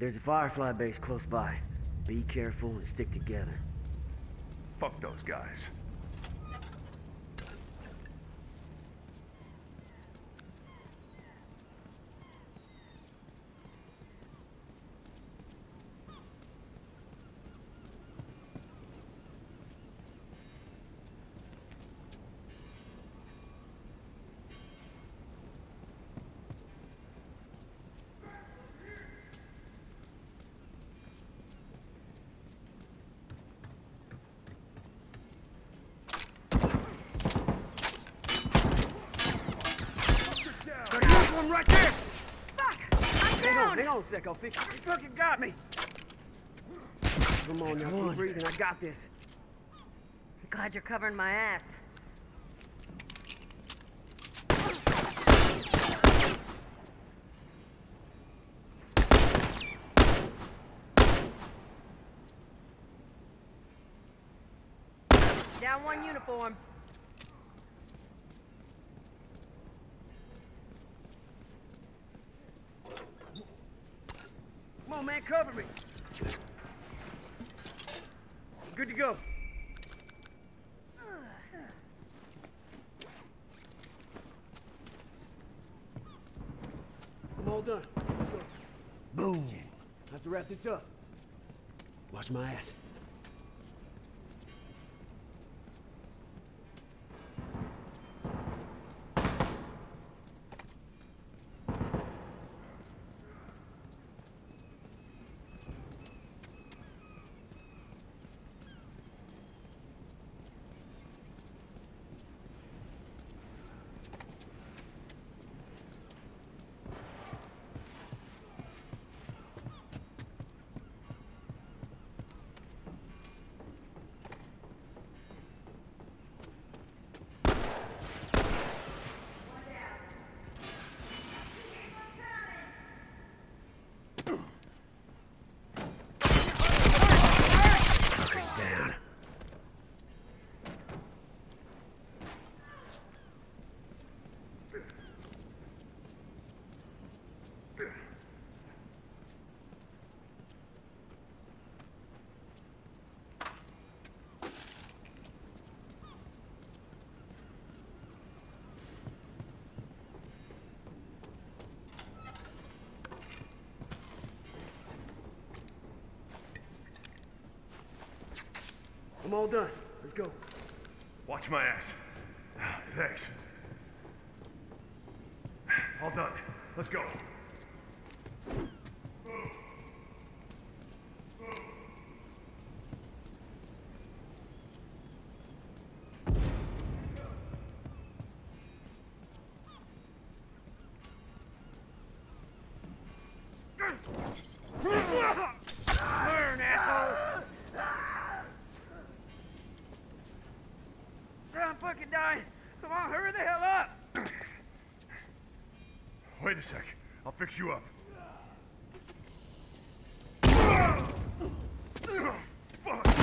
There's a Firefly base close by. Be careful and stick together. Fuck those guys. There's one right there! Fuck! I'm Hang on, hang on a sec, I'll fix it. You fucking got me! Come on now, keep breathing, I got this. Glad you're covering my ass. Down one uniform. Come on, man, cover me. I'm Good to go. I'm all done. Let's go. Boom. Have to wrap this up. Watch my ass. I'm all done. Let's go. Watch my ass. Ah, thanks. All done. Let's go. Fucking dying. Come on, hurry the hell up! Wait a sec. I'll fix you up. I'm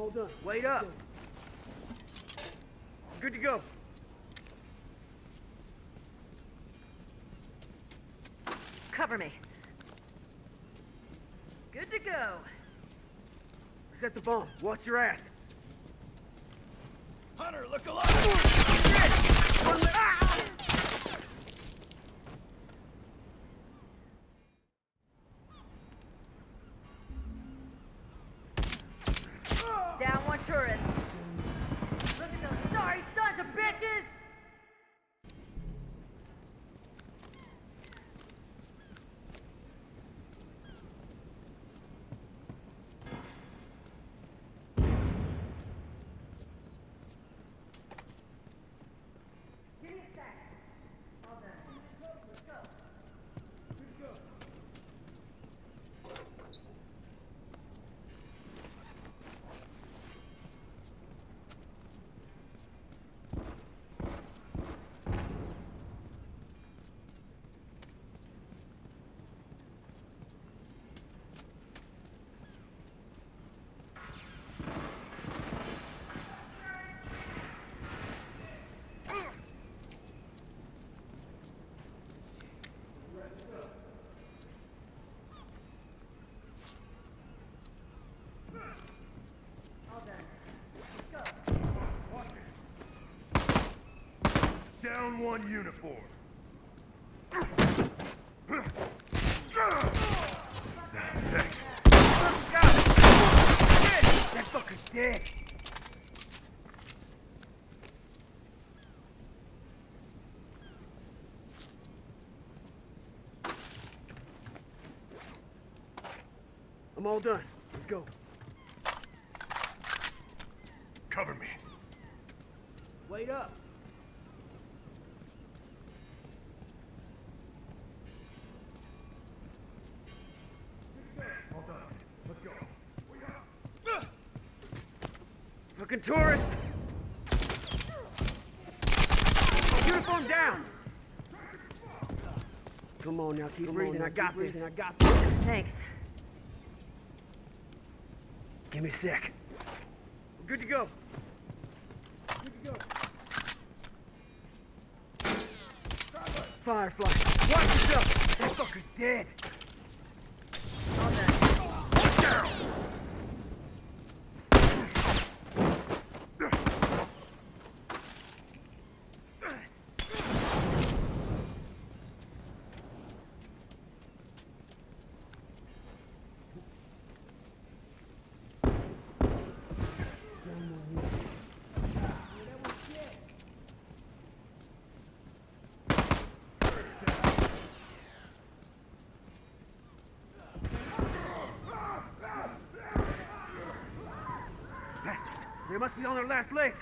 all done. Wait up. Good to go. Cover me. Good to go. Set the bomb. Watch your ass. Hunter, look alive! Oh, Down one tourist. Look at those sorry sons of bitches! Give me a one uniform. That fucker's dead. I'm all done. Let's go. Cover me. Wait up. All done. Let's go. Fucking tourist! Uniform down! Come on now, keep breathing. I got this. I got this. Thanks. Give me a sec. We're good to go. Good to go. Firefly. Watch yourself! That fucker's dead. All done. Bastards. They must be on their last leg.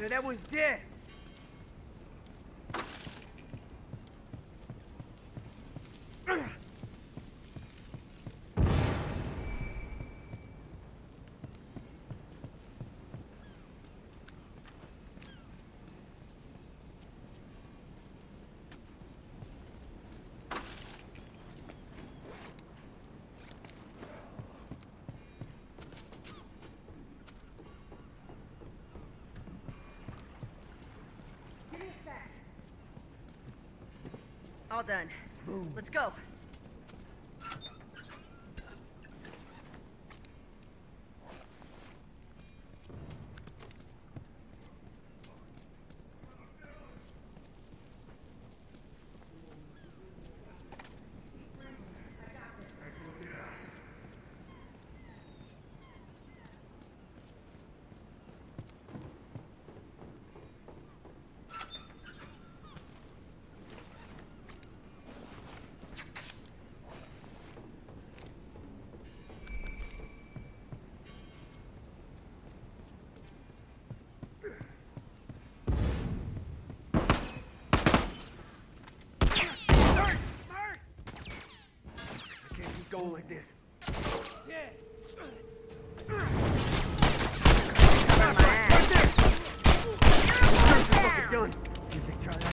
Yeah, that one's dead. All done. Let's go. I can't keep going like this.